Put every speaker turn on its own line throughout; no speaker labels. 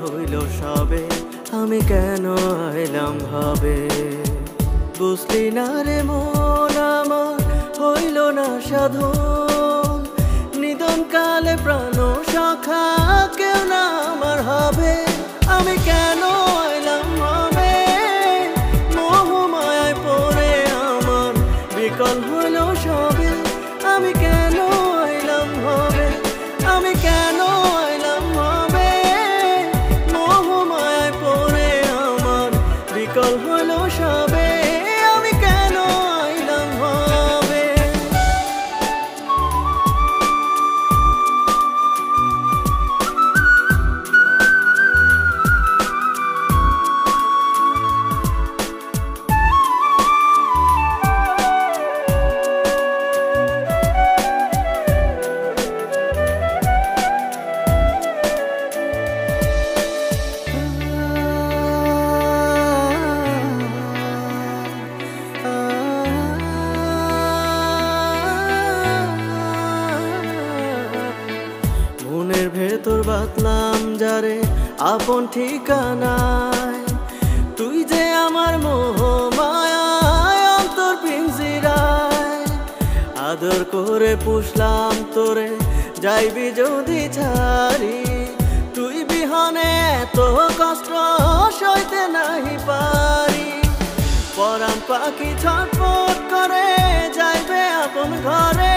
হইল সবে, আমি কেন আইলাম ভাবে? বুঝলি না রে মন আমার, হইল না সাধন। নিদন কালে প্রাণ সখা ভেতর যারে আপন ঠিকানায়। তুই যে আমার মোহ মায়ায় অন্তর পিঞ্জিরায়। আদর করে পুষলাম তোরে, যাইবি যদি ছাড়ি। তুই বিহনে এত কষ্ট সইতে নাহি পারি। পরাণ পাখি ছটফট করে যাইবে আপন ঘরে।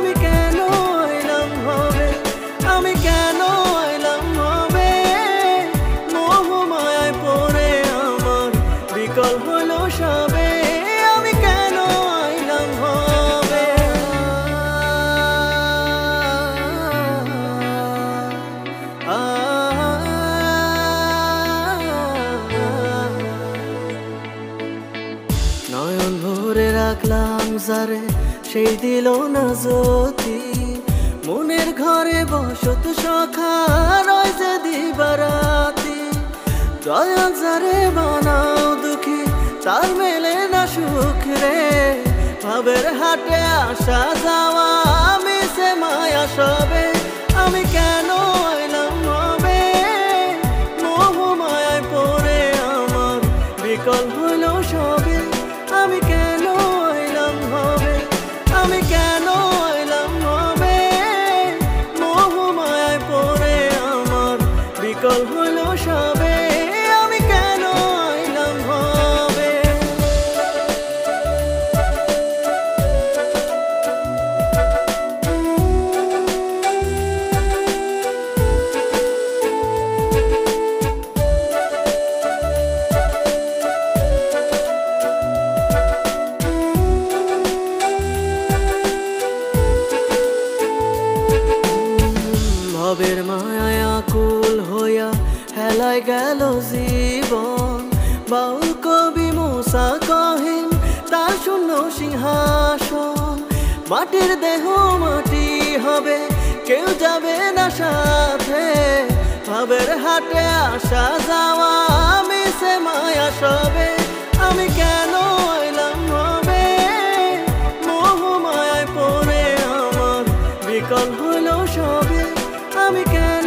আমি কেন এলাম হবে? আমি কেন এলাম হবে? মোহ মায়ায় পড়ে আমার বিকল সবে। আমি কেন আইলাম হবে? নয়ন ভরে রাখলাম সারে। সেই দিল না জ্যোতি। মনের ঘরে বসত সখা রয় যে দিবারাতি। দয়া যারে বানাও দুঃখী, তার মেলে না সুখ রে। ভাবের হাটে আসা যাওয়া আমি বিকল হইল সবে আমি কেন এলাম হবে? ভবের মায়া হইয়া হেলায় গেল জীবন। বাউল কবি মুসা কহেন তার শূন্য সিংহাসন। মাটির দেহ মাটি হবে, কেউ যাবে না সাথে। ভাবের হাটে আসা যাওয়া, আমি সে মায়া সবে। আমি কেন এলাম হবে মোহ মায়ায় পড়ে আমার, বিকল হইল সবে। আমি কেন